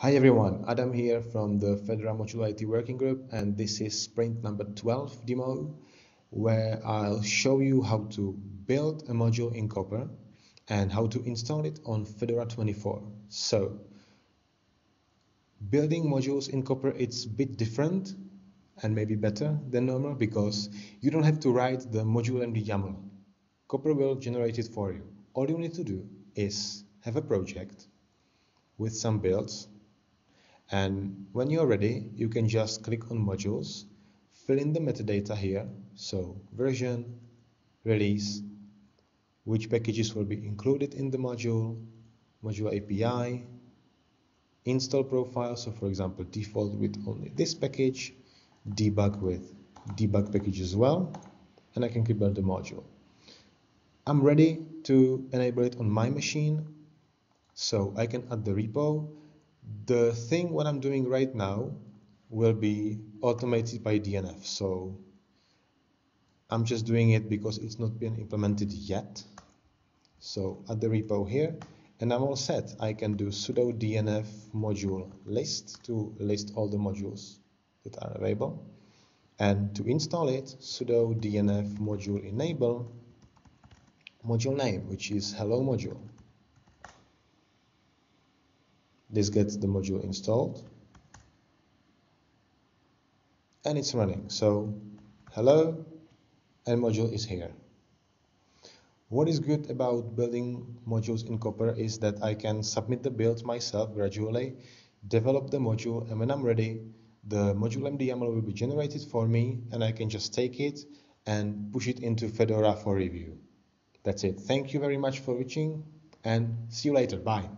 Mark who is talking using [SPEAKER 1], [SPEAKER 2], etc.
[SPEAKER 1] Hi everyone, Adam here from the Fedora Modularity Working Group and this is sprint number 12 demo where I'll show you how to build a module in Copr and how to install it on Fedora 24. So building modules in Copr it's a bit different and maybe better than normal because you don't have to write the modulemd YAML. Copr will generate it for you. All you need to do is have a project with some builds and when you're ready you can just click on modules fill in the metadata here. So version release which packages will be included in the module module API install profile. So for example default with only this package debug with debug package as well and I can build the module. I'm ready to enable it on my machine. So I can add the repo the thing what I'm doing right now will be automated by DNF so I'm just doing it because it's not been implemented yet. So add the repo here and I'm all set. I can do sudo dnf module list to list all the modules that are available. And to install it sudo dnf module enable module name which is hello module this gets the module installed. And it's running. So hello and module is here. What is good about building modules in Copr is that I can submit the build myself gradually develop the module and when I'm ready the module YAML will be generated for me and I can just take it and push it into Fedora for review. That's it. Thank you very much for watching and see you later. Bye